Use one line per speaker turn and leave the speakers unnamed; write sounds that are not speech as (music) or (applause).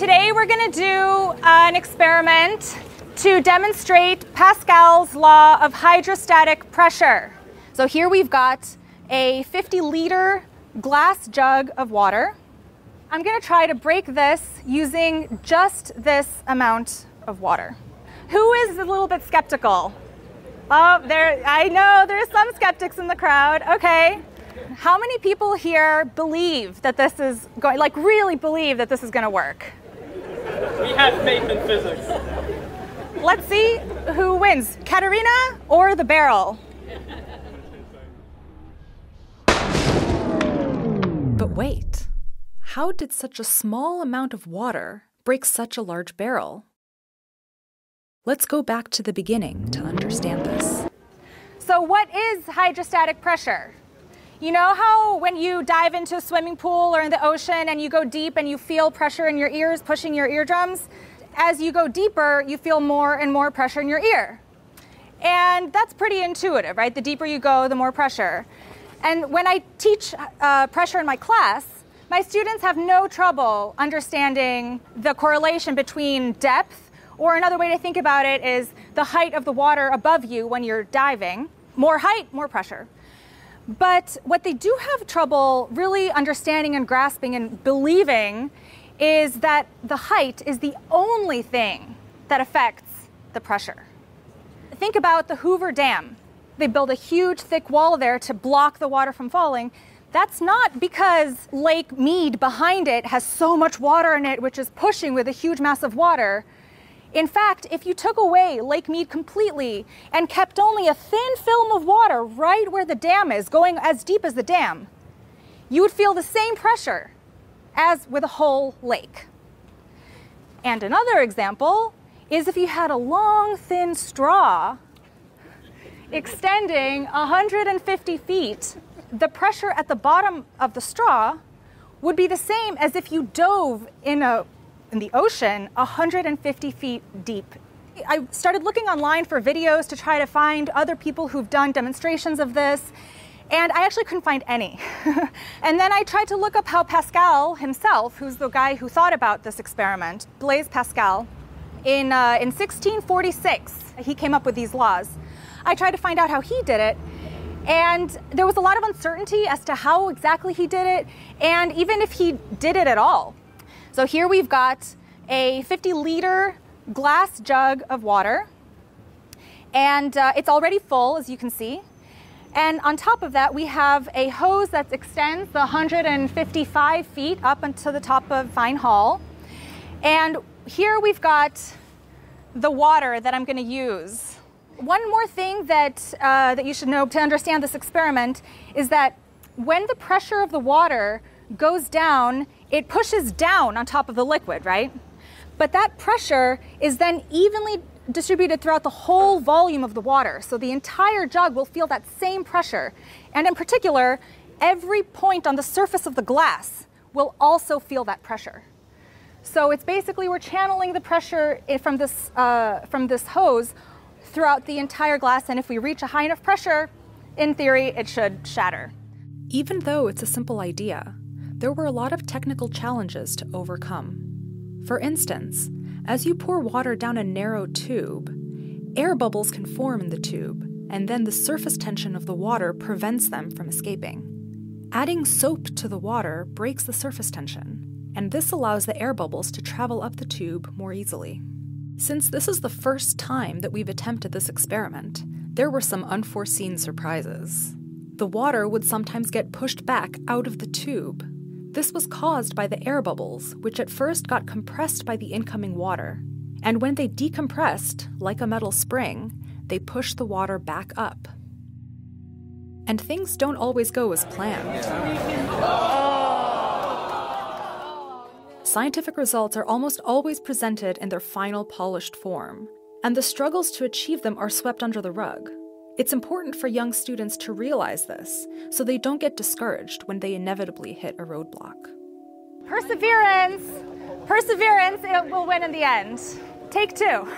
Today we're going to do uh, an experiment to demonstrate Pascal's law of hydrostatic pressure. So here we've got a 50 liter glass jug of water. I'm going to try to break this using just this amount of water. Who is a little bit skeptical? Oh, there, I know there's some skeptics in the crowd. Okay. How many people here believe that this is going, like really believe that this is going to work?
We have faith in physics.
Let's see who wins, Katerina or the barrel?
But wait, how did such a small amount of water break such a large barrel? Let's go back to the beginning to understand this.
So, what is hydrostatic pressure? You know how when you dive into a swimming pool or in the ocean and you go deep and you feel pressure in your ears pushing your eardrums? As you go deeper, you feel more and more pressure in your ear. And that's pretty intuitive, right? The deeper you go, the more pressure. And when I teach uh, pressure in my class, my students have no trouble understanding the correlation between depth, or another way to think about it is the height of the water above you when you're diving. More height, more pressure. But what they do have trouble really understanding and grasping and believing is that the height is the only thing that affects the pressure. Think about the Hoover Dam. They build a huge thick wall there to block the water from falling. That's not because Lake Mead behind it has so much water in it, which is pushing with a huge mass of water. In fact, if you took away Lake Mead completely and kept only a thin film of water right where the dam is, going as deep as the dam, you would feel the same pressure as with a whole lake. And another example is if you had a long, thin straw extending 150 feet, the pressure at the bottom of the straw would be the same as if you dove in a in the ocean 150 feet deep. I started looking online for videos to try to find other people who've done demonstrations of this, and I actually couldn't find any. (laughs) and then I tried to look up how Pascal himself, who's the guy who thought about this experiment, Blaise Pascal, in, uh, in 1646, he came up with these laws. I tried to find out how he did it, and there was a lot of uncertainty as to how exactly he did it, and even if he did it at all. So here we've got a 50 liter glass jug of water, and uh, it's already full, as you can see. And on top of that, we have a hose that extends the 155 feet up into the top of Vine Hall. And here we've got the water that I'm going to use. One more thing that, uh, that you should know to understand this experiment is that when the pressure of the water goes down, it pushes down on top of the liquid, right? But that pressure is then evenly distributed throughout the whole volume of the water. So the entire jug will feel that same pressure. And in particular, every point on the surface of the glass will also feel that pressure. So it's basically we're channeling the pressure from this, uh, from this hose throughout the entire glass. And if we reach a high enough pressure, in theory, it should shatter.
Even though it's a simple idea, there were a lot of technical challenges to overcome. For instance, as you pour water down a narrow tube, air bubbles can form in the tube, and then the surface tension of the water prevents them from escaping. Adding soap to the water breaks the surface tension, and this allows the air bubbles to travel up the tube more easily. Since this is the first time that we've attempted this experiment, there were some unforeseen surprises. The water would sometimes get pushed back out of the tube, this was caused by the air bubbles, which at first got compressed by the incoming water. And when they decompressed, like a metal spring, they pushed the water back up. And things don't always go as planned. Scientific results are almost always presented in their final polished form, and the struggles to achieve them are swept under the rug. It's important for young students to realize this so they don't get discouraged when they inevitably hit a roadblock.
Perseverance! Perseverance it will win in the end. Take two.